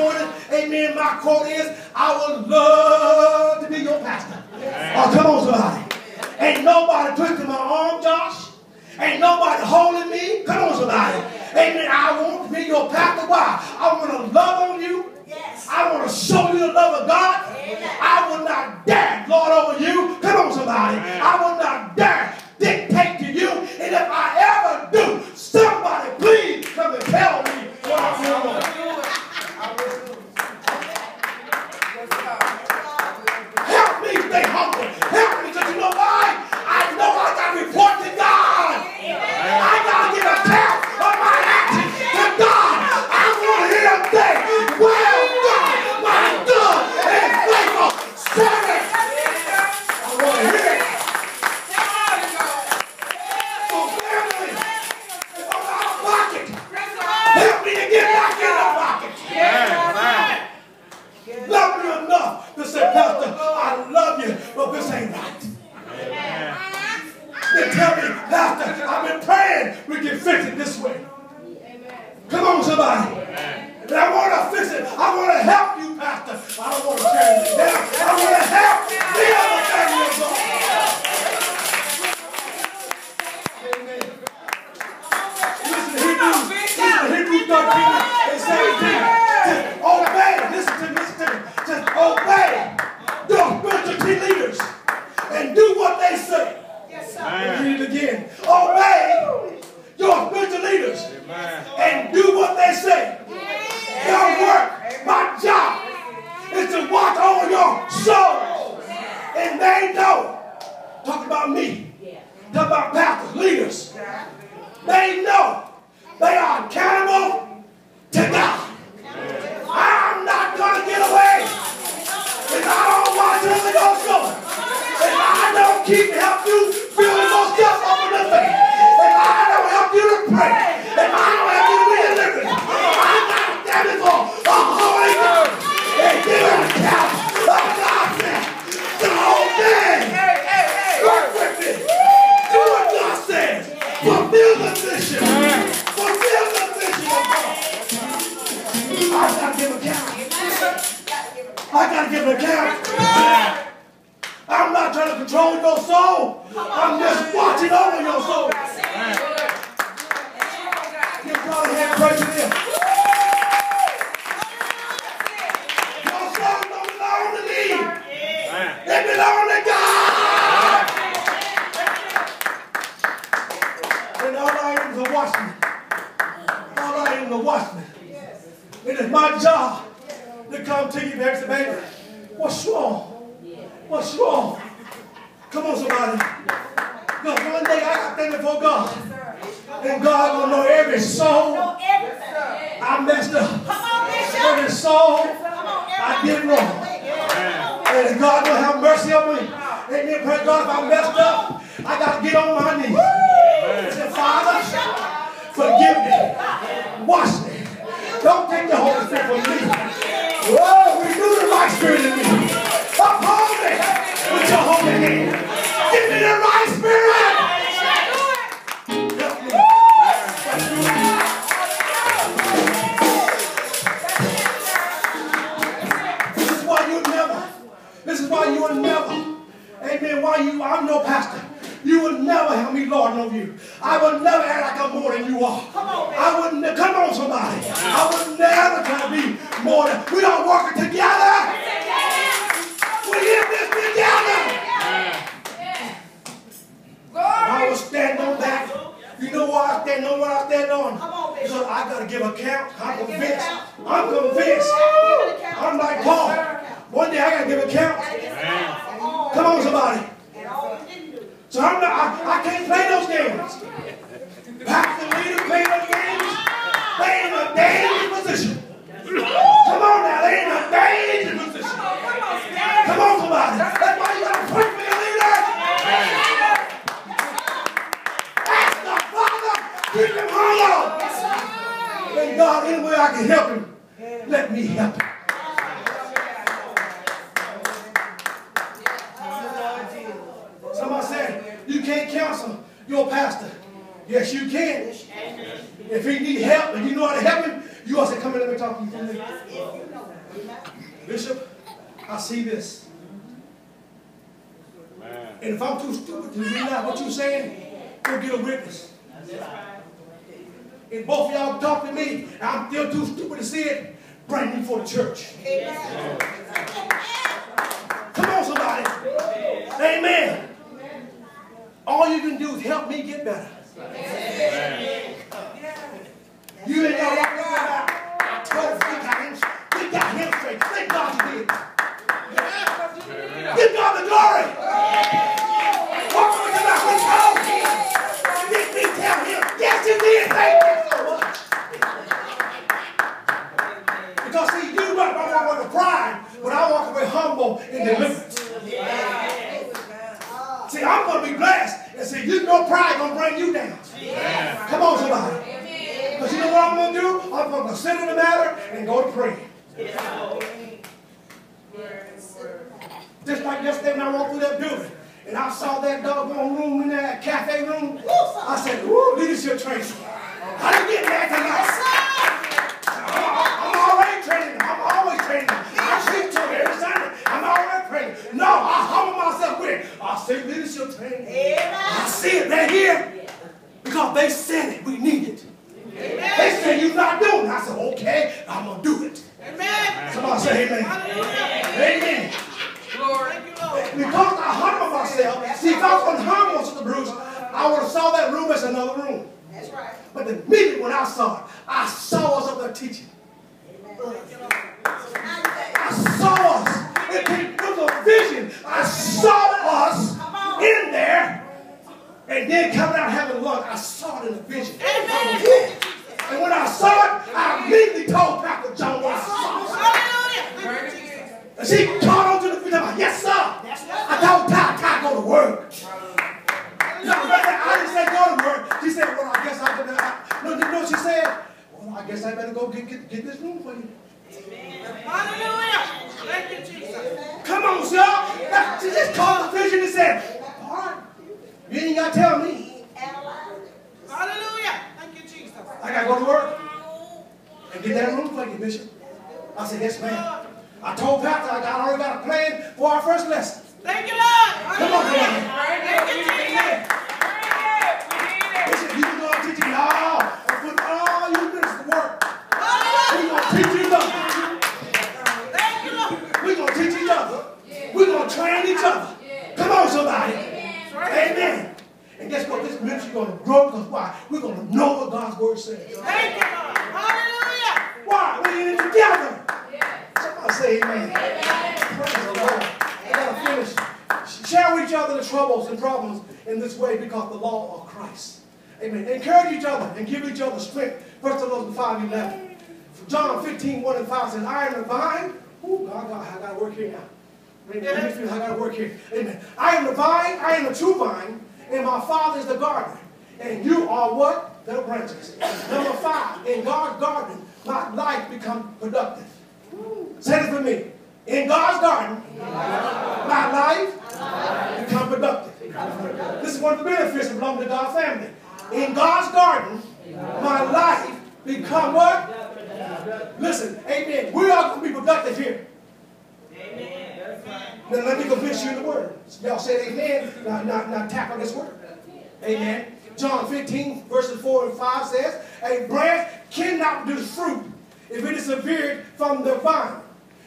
morning, amen, my quote is, I would love to be your pastor. Oh, come on, somebody. Ain't nobody twisting my arm, Josh. Ain't nobody holding me. Come on, somebody. Amen. I want to be your pastor. Why? I want to love on you. Yes. I want to show you the love of God. Amen. I will not dare lord over you. Come on, somebody. I will not dare dictate to you. And if I ever do, somebody please come and tell me what I'm doing. Help me stay humble. Help me because you know why? I know I got to report to God. I got to give a account of my actions to God. I want to hear him say, well done, my good and faithful servant. I want to hear it. So family, if I'm out of pocket, help me to get back in the pocket. Love me enough to say, Pastor, I love you, but this ain't right. They tell me, Pastor, I've been praying we can fix it this way. Come on, somebody. And I want to fix it. I want to help you, Pastor. I don't want to tear you down. One day I got standing before God. And God will know every soul I messed up. Come on, Bishop. Every soul I did wrong. And God will have mercy on me. Amen. Praise God. If I messed up, I got to get on my knees. And say, Father, forgive me. Wash me. Don't take the Holy Spirit from me. Than you are. Come on, man. I would ne- come on, somebody. I would never try to be more than, we are working together. We in this together. I will stand on that. You know why I stand on what I stand on? Come on. Because I got to give account. I'm Gotta convinced. I'm convinced. I'm like Paul. One day I got to give account. Come on, somebody. And all you didn't do. So I'm not, I, I can't play those games. Pastor leader play those games. They in a dangerous position. Come on now, they in a dangerous position. Come on, somebody. That's why you gotta pray for your leader. Ask the Father, keep him. And God, any way I can help him, let me help him. Somebody said, you can't counsel your pastor. Yes, you can. If he need help and you know how to help him, you also come in let me talk to you for a minute. Bishop, I see this. And if I'm too stupid to realize what you're saying, go get a witness. If both of y'all talk to me, and I'm still too stupid to see it, bring me for the church. Come on, somebody. Amen. All you can do is help me get better. You ain't got to walk around. Well, we got him, we got him straight. Thank God you did. Give God the glory. Walk over to my hotel. Let me tell him, yes, you did. Thank you so much. Because see, you might walk away with pride, but I walk away humble and deliberate. See, I'm going to be blessed. And see, you know pride going to bring down. Come on, somebody. Because you know what I'm going to do? I'm going to consider the matter and go to pray. Just like yesterday when I walked through that building and I saw that doggone room in that cafe room, I said, ooh, leadership training. I didn't get that tonight. I'm already training them. I'm always training them. I speak to them every Sunday. I'm already training. No, I humble myself with it. I say leadership training. I see it right here. Because they said it. We need it. They said you're not doing it. I said, okay, I'm going to do it. Somebody say amen. Amen. Because I humble myself. See, if I was going to humble Sister Bruce, I would have saw that room as another room. That's right. But the minute when I saw it, I saw us up there teaching. I saw us. It, it was a vision. I saw us in there. And then coming out having lunch, I saw it in a vision. And when I saw it, I immediately told Pastor John what I saw. And she caught on to the vision. I'm like, yes, sir. I told Ty, Ty, go to work. No, I didn't say go to work. She said, well, I guess I better. I, no, you know what she said? Well, I better go get, get, get this room for you. Come on, sir. She just called the vision and said, right. You ain't got to tell me. Hallelujah! Thank you, Jesus. I got to go to work and get that room for you, Bishop. I said, yes, ma'am. I told Pastor I got, already got a plan for our first lesson. Thank you, Lord. Come on, come on. Thank you, Jesus. Bishop, you can go and teach it all. And put all you ministers to work. We're going to teach each other. Thank you, Lord. We're going to teach each other. We're going to train each other. Come on, somebody. Amen. And guess what? This ministry is going to grow because why? We're going to know what God's word says. Thank you, Lord. Hallelujah. Why? We're in it together. Somebody say amen. Praise the Lord. I got to finish. Share with each other the troubles and problems in this way because the law of Christ. Amen. Encourage each other and give each other strength. First Thessalonians 5 11. John 15, 1 and 5 says, I am the vine. Oh, God, God, I got to work here now. Amen. Let me work here. Amen. I am the vine, I am the true vine, and my Father is the gardener. And you are what? The branches. Number five, in God's garden, my life become productive. Say it for me. In God's garden, my life become productive. This is one of the benefits of belonging to God's family. In God's garden, my life become what? Listen, amen. We are going to be productive here. Now let me convince you in the word. Y'all said amen. Now, now, now tap on this word. Amen. John 15, verses 4 and 5 says, A branch cannot produce fruit if it is severed from the vine.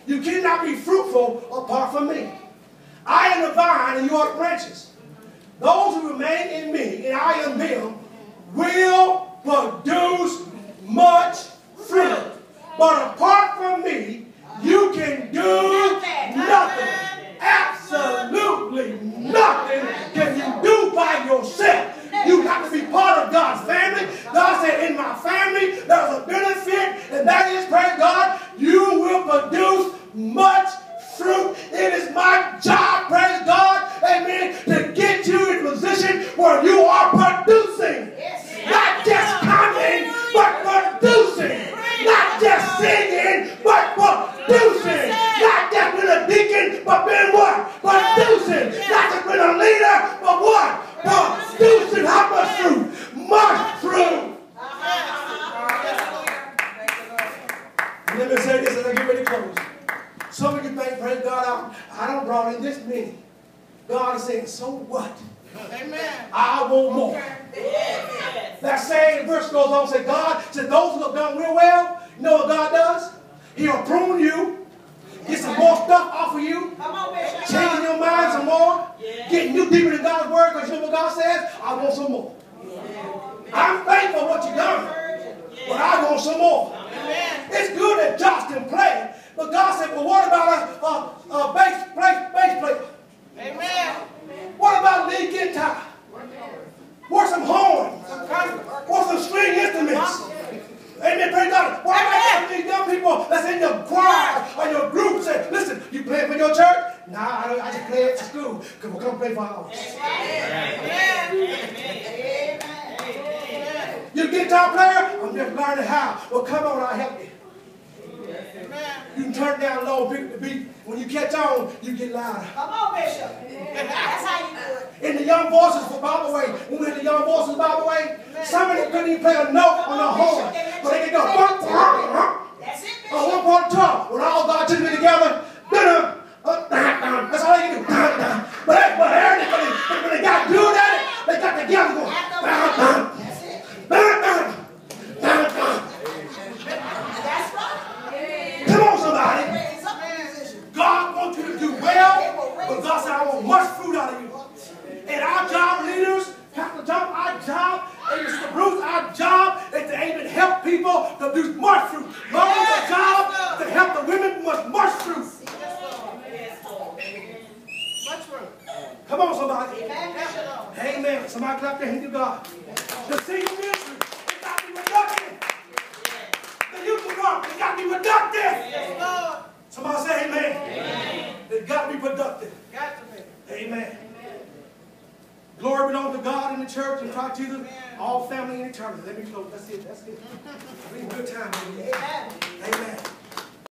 You cannot be fruitful apart from me. I am the vine and you are the branches. Those who remain in me and I in them will produce much fruit. But apart from me, you can do nothing. God's family. God said, in my family, there's a benefit, and that is, praise God, you will produce much fruit. It is my job, praise God, amen, to get you in a position where you are producing. Not just coming, but producing. Not just singing, but producing. Not just being a deacon, but I brought in this many. God is saying, so what? Amen. I want more. Yes. That same verse goes on and say, God said, those who have done real well, you know what God does? He'll prune you, get some more stuff off of you, Come on, Bishop. changing your mind some more, Yeah. getting you deeper in God's word, because you know what God says? I want some more. I'm thankful for what you've done, but I want some more. It's good that Josh can play, but God said, well, what about a, a, a bass, bass, bass player? Amen. What about a lead guitar? What some horns? What some string instruments? Amen. Praise God. What about these young people that's in your choir or your group say, listen, you play for your church? Nah, I, don't, I just play it to school. Come on, come play for ours. You guitar player? I'm just learning how. Well, come on, I'll help you. You can turn down low, pick the beat. When you catch on, you get louder. Come on, Bishop. That's how you do it. In the young voices for Bible Way, when we had the young voices Bible Way, some of them couldn't even play a note on the horn. But they could go, bump, bump, bump. That's it, On Bishop. one part top, when all God took me together, dun, uh, dun, dun. that's all they can do. Dun, dun. But, they, but everybody, when they got good at it, they got together going, dun, dun, That's it. dun, dun, dun, dun. That's right. Come on, somebody. Raise up in position. God wants you to do well, but God said, I want much fruit out of you. And our job leaders, Pastor John, our job, and Mr. Bruce, our job is to aim and help people to do much fruit. Mama's job to help the women with much fruit. Much room. Come on, somebody. Amen, Bishop. Amen. Somebody clap their hand to God. The senior ministry, it got to be productive. The youth work, it got to be productive. Yes, Somebody say amen. It got to be productive. Be. Amen. Glory belongs to God in the church and Christ Jesus, all family in eternity. Let me close. That's it. That's it. We good time. Amen. Amen.